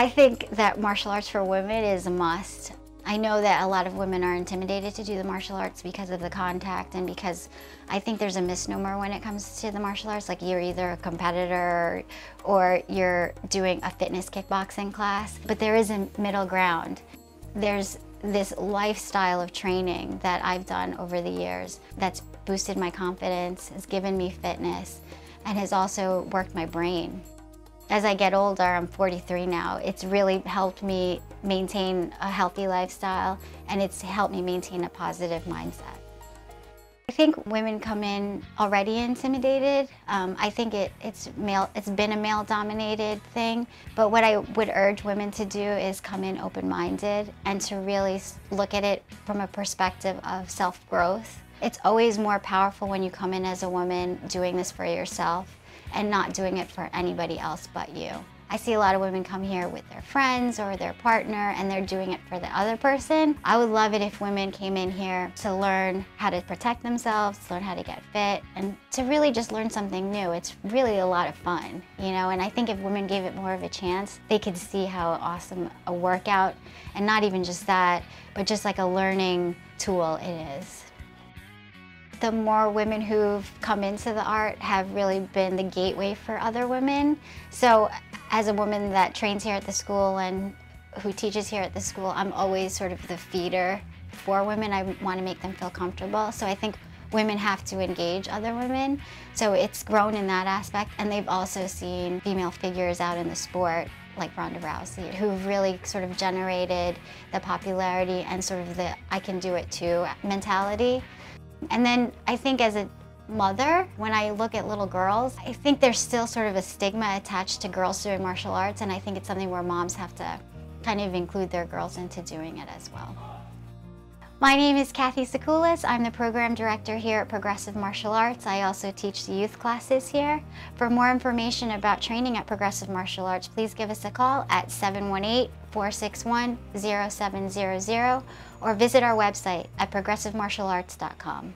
I think that martial arts for women is a must. I know that a lot of women are intimidated to do the martial arts because of the contact and because I think there's a misnomer when it comes to the martial arts. Like you're either a competitor or you're doing a fitness kickboxing class, but there is a middle ground. There's this lifestyle of training that I've done over the years that's boosted my confidence, has given me fitness, and has also worked my brain. As I get older, I'm 43 now, it's really helped me maintain a healthy lifestyle and it's helped me maintain a positive mindset. I think women come in already intimidated. Um, I think it, it's male. It's been a male-dominated thing. But what I would urge women to do is come in open-minded and to really look at it from a perspective of self-growth. It's always more powerful when you come in as a woman doing this for yourself and not doing it for anybody else but you. I see a lot of women come here with their friends or their partner and they're doing it for the other person. I would love it if women came in here to learn how to protect themselves, learn how to get fit, and to really just learn something new. It's really a lot of fun, you know, and I think if women gave it more of a chance, they could see how awesome a workout, and not even just that, but just like a learning tool it is the more women who've come into the art have really been the gateway for other women. So as a woman that trains here at the school and who teaches here at the school, I'm always sort of the feeder for women. I want to make them feel comfortable. So I think women have to engage other women. So it's grown in that aspect. And they've also seen female figures out in the sport like Ronda Rousey, who've really sort of generated the popularity and sort of the I can do it too mentality. And then I think as a mother, when I look at little girls, I think there's still sort of a stigma attached to girls doing martial arts, and I think it's something where moms have to kind of include their girls into doing it as well. My name is Kathy Sakoulis. I'm the program director here at Progressive Martial Arts. I also teach the youth classes here. For more information about training at Progressive Martial Arts, please give us a call at 718-461-0700 or visit our website at progressivemartialarts.com.